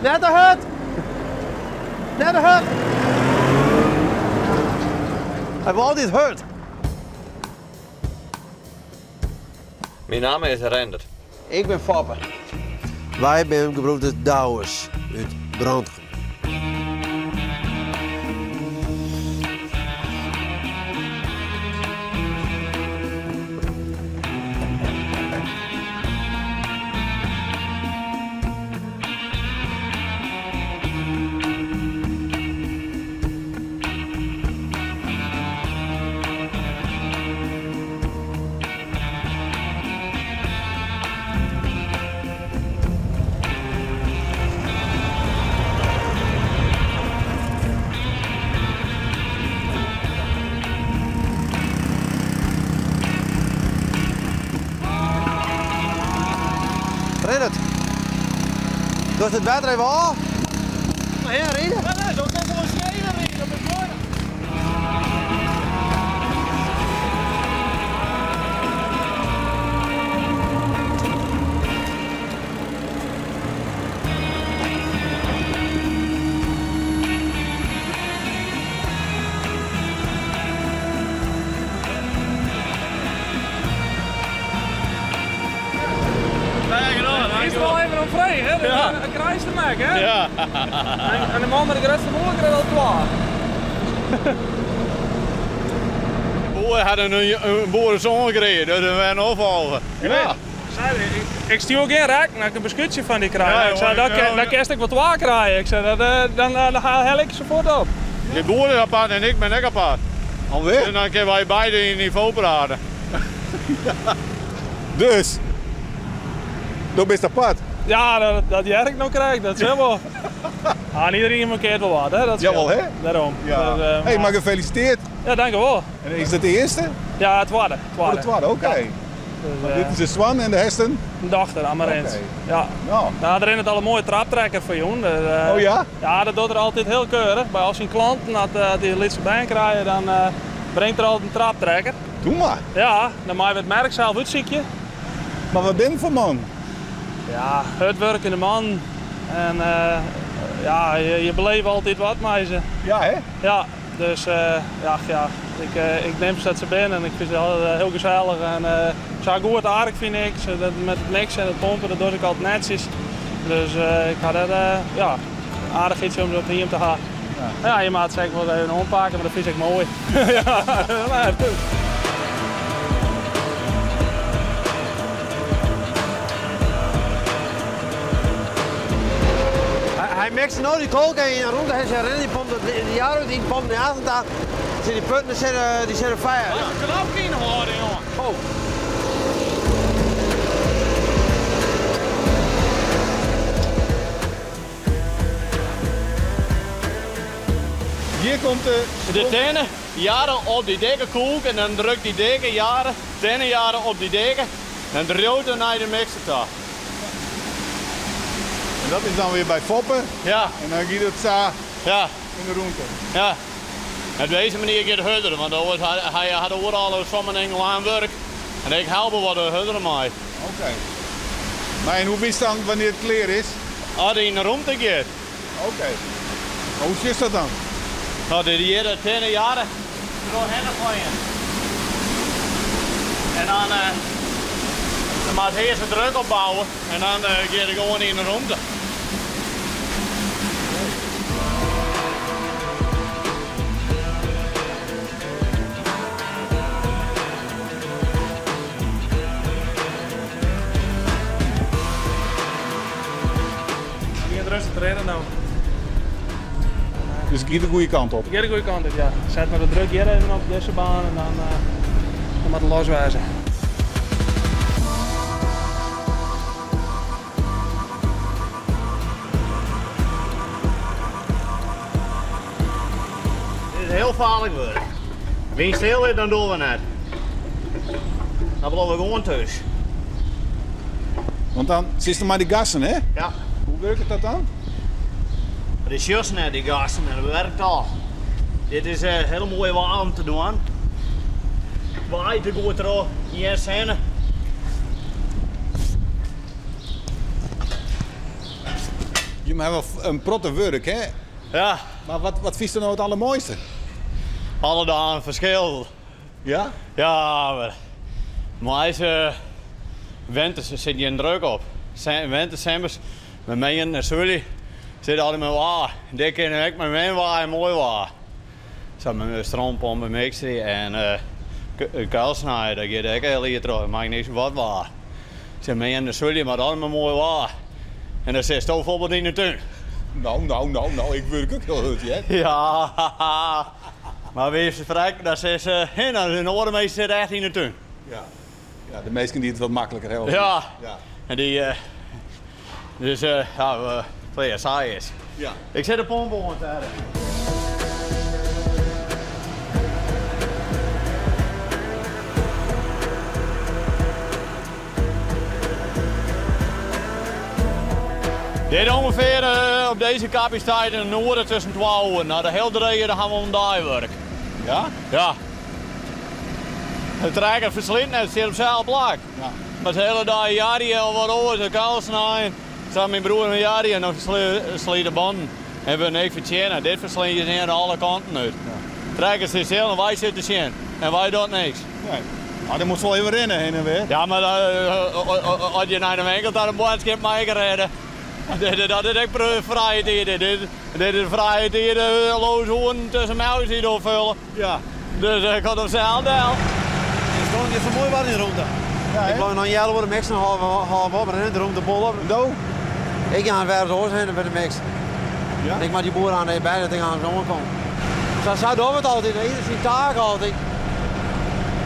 Net de hut! Net de hut! Hij wil altijd hut. Mijn naam is Render. Ik ben Foppe. Wij zijn gebroeders Douwers uit Brandgen. Doet het water even af? Maar heen, rijden. Een hè? Ja. En, en de man met de grootste moeilijker is al klaar. Boer hadden een, een boerenzoon gereden, dus we werden afgehouden. Ja. Zei, ik, ik stuur ook geen rek, dan ik een beschuitje van die krijgen. Ja, ik zei, dat, ja, kan- dat ja. kerst ik wat waar krijgen. Ik zei, dat, eh, dan, eh, dan ga hel ik ze voort op. De boer is apart en ik ben ook apart. Alweer? En dan kunnen wij beide in niveau praten. Dus. Dat best apart. Ja, dat, dat die ik nog krijg, dat is helemaal. Ah, iedereen markeert wel wat, hè? Dat Jawel, scheelt. hè? Daarom. Ja. Eh, hey, maar gefeliciteerd. Ja, dank je wel. En is dat de eerste? Ja, het waarde. Het Oh, was oké. Dus, eh, Dit is de Swan en de Hesten. een dochter, Amarens. Oké. Ja. Nou, Nou, erin het al een mooie traptrekker voor jou. Dus, eh, Oh ja? Ja, dat doet er altijd heel keurig. Bij als een klant eh, die lidse baan krijgen, dan eh, brengt er altijd een traptrekker. doe maar. Ja, dan maak je het merk zelf uitziekje. Maar wat ben je voor man? Ja, hardwerkende man. En eh, ja, je, je beleeft altijd wat met ze. Ja, hè? Ja, dus eh, ja, ja, ik, eh, ik neem ze dat ze binnen en ik vind ze altijd, heel gezellig. En eh, ze goed aardig vind ik. Ze, dat, met het mixen en het pompen, dat doe ik altijd netjes. Dus ik ga dat ja, aardig iets om op hier te gaan. Ja. je maat zeker wel even ompakken, maar dat vind ik mooi. ja, maar Hij, mixt nou die kook en je rond hij zegt rennen, die pompt de, de jaren die pompt de avond Zijn die putten die zitten, die zitten fire. knap geen horen, jongen. Oh. Hier komt de... De tenen jaren op die deken koek en dan drukt die deken jaren, tenen jaren op die deken. En de rode naar de mixer dat is dan weer bij Foppen. Ja, En dan giet het za ja, in de roente. ja. Op deze manier gaat het hudder, want had- hij had overal zo'n engel aan werk. En ik help wat de hudder mij. Oké. Maar en hoe wist dan wanneer het klaar is? Als hij in de ruimte gaat, Oké. Hoe is dat dan? dan die hier de tenen jaren door hen gooien. En dan, eh dan moet hij eerst druk opbouwen en dan eh gaat gewoon in de ruimte. Ik giet de goede kant op. Ik ga de goede kant op, ja. Zet maar de druk hier even op deze baan en dan, uh, dan moet het loswijzen. Dit is heel gevaarlijk werk. Wie stil is, dan doen we net. Dan blijven we gewoon thuis. Want dan zit er maar die gassen, hè? Ja. Hoe werkt dat dan? Het is juist net die gasten en dat werkt al. Dit is eh heel mooi warm te doen. Waait te goed erop. Hier zijn. Je hebt wel een protte werk, hè? Ja, Maar wat, wat vies er nou het allermooiste? alle dagen verschil. Ja? Ja, maar. Maar is uh, winters zit je een druk op. Zijn- Winters, zomers, met mij en Sully zit met waar. Dit keer ik met mij waar en mooi waar. Zo met mijn stroompomp en mixie en uh, kuilsnijden, dat gaat ik heel hier terug. Maakt niks wat waar. Zit mij en Sully maar allemaal mooi waar. En dan zit je bijvoorbeeld in de tuin. Nou, nou, nou, nou, ik werk ook heel goed, hè? Ja, maar wees vrij, dat is, uh, en dan de noordenmeester zit echt in de tuin. Ja. Ja, de meesten die het wat makkelijker helpen. Ja. Ja. En die, eh dus eh ja, saai is. Ja. Ik zet de pomp aan het. Dit ongeveer eh, op deze capaciteit in de noorden tussen 12 uur. Nou, de hele dan gaan we om werk. Ja? Ja. Het trekker verslindt net, het zit op dezelfde plek. Ja. Maar het hele dag Jari al wat over, de. Samen mijn broer en Jari en nog gesleten banden. Hebben we niks verdienen. Dit verslindt je aan alle kanten uit. Trekkers is heel en wij zitten zien. En wij doen niks. Nee. Maar dan moet wel even rennen heen en weer. Ja, maar uh, als je naar de winkel naar de boodschap mag gereden. Dat is echt vrije tijd. Dit dit is vrije tijd. eh, Loos hoorn tussen melk die doorvullen. Ja. Dus ik had op zelf wel. Het is gewoon niet zo mooi wat in de ronde. Ja, Ik blijf nog een jaar worden mixen, half, half op, en de ronde bol op. Ik ga aan het werk door zijn bij de mix. Ja? Ik maak die boer aan de bij dat ik aan het komen. Zo, zo doen we het altijd, ieder zijn taak altijd.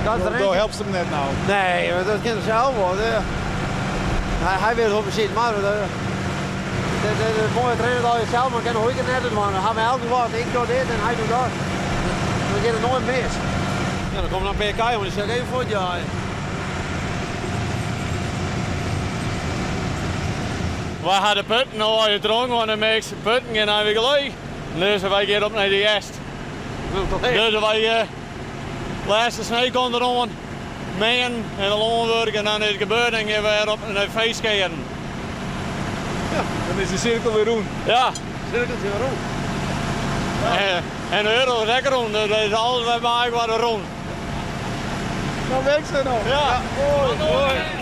Dat eentje. helpt ze hem net nou. Nee, dat kan er zelf worden. Hij, hij weet het op zitten, maar de, de, de, de mooie trainer dat je zelf, maar kan ooit net doen. Man. Dan gaan we elke wat. Ik doe dit en hij doet dat. Dan gaat het nooit mis. Ja, dan komen we naar PK, want ik zeg even voor het jaar. Wij hadden putten al je dronken van de mix. Putten en dan weer gelijk. Dus wij gaan op naar de gest. Dus wij uh, laatste snee kon erom. Meen en de loonwerk en dan is het gebeurd en gaan we op naar feest keren. Dan is de cirkel weer rond. Ja, Cirkeltje waarom? en, en de euro is lekker rond. Dus dat is alles wat maken wat er rond. Nou, werkt ze nog. Ja, mooi, mooi.